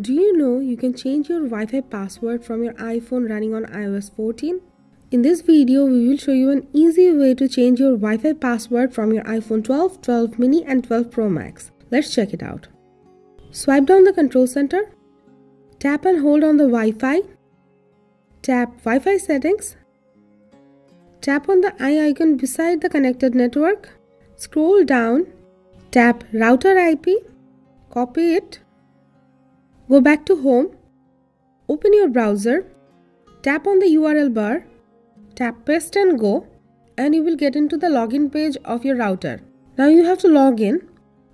Do you know you can change your Wi-Fi password from your iPhone running on iOS 14? In this video, we will show you an easy way to change your Wi-Fi password from your iPhone 12, 12 mini and 12 Pro Max. Let's check it out. Swipe down the control center. Tap and hold on the Wi-Fi. Tap Wi-Fi settings. Tap on the eye icon beside the connected network. Scroll down. Tap router IP. Copy it Go back to home. Open your browser. Tap on the URL bar. Tap paste and go and you will get into the login page of your router. Now you have to log in.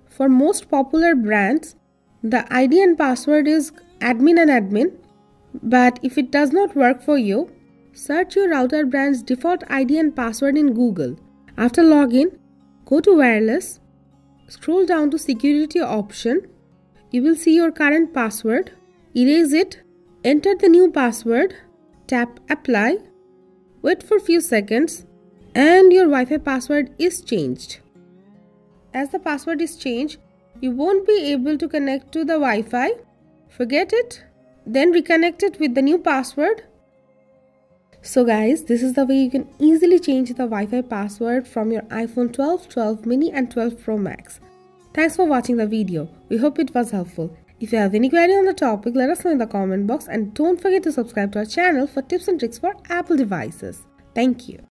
For most popular brands, the ID and password is admin and admin. But if it does not work for you, search your router brand's default ID and password in Google. After login, go to wireless, scroll down to security option you will see your current password. Erase it. Enter the new password. Tap apply. Wait for few seconds and your Wi-Fi password is changed. As the password is changed, you won't be able to connect to the Wi-Fi. Forget it. Then reconnect it with the new password. So guys, this is the way you can easily change the Wi-Fi password from your iPhone 12, 12 mini and 12 Pro Max. Thanks for watching the video. We hope it was helpful. If you have any query on the topic, let us know in the comment box and don't forget to subscribe to our channel for tips and tricks for Apple devices. Thank you.